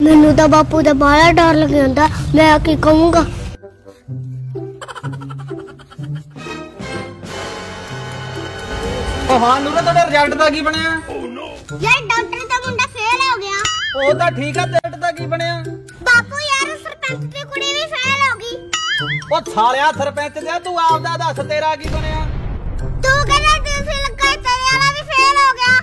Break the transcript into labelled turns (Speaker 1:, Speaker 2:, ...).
Speaker 1: ਮੈਨੂੰ ਤਾਂ ਬਾਪੂ ਦਾ ਬਾਲਾ ਡਰ ਲੱਗਿਆ ਹੁੰਦਾ ਮੈਂ ਆ ਕੀ ਕਹੂੰਗਾ?
Speaker 2: ਉਹ ਹਾਂ ਨੂਰਾ ਤੁਹਾਡਾ ਰਿਜ਼ਲਟ ਦਾ ਕੀ ਬਣਿਆ?
Speaker 1: ਯਾਰ ਡਾਕਟਰ ਦਾ ਮੁੰਡਾ ਫੇਲ ਹੋ ਗਿਆ।
Speaker 2: ਉਹ ਤਾਂ ਠੀਕ ਆ ਰਿਜ਼ਲਟ ਦਾ ਕੀ ਬਣਿਆ?
Speaker 1: ਬਾਪੂ ਯਾਰ ਸਰਪੰਚ ਦੀ ਕੁੜੀ ਵੀ ਫੇਲ ਹੋ ਗਈ।
Speaker 2: ਉਹ ਸਾਲਿਆ ਸਰਪੰਚ ਦੇ ਤੂੰ ਆਪਦਾ ਦੱਸ ਤੇਰਾ ਕੀ ਬਣਿਆ? ਤੂੰ ਕਹਿੰਦਾ ਦਿਲ ਫੇਲ ਕਰ ਤੇਰਾ ਵੀ ਫੇਲ ਹੋ ਗਿਆ।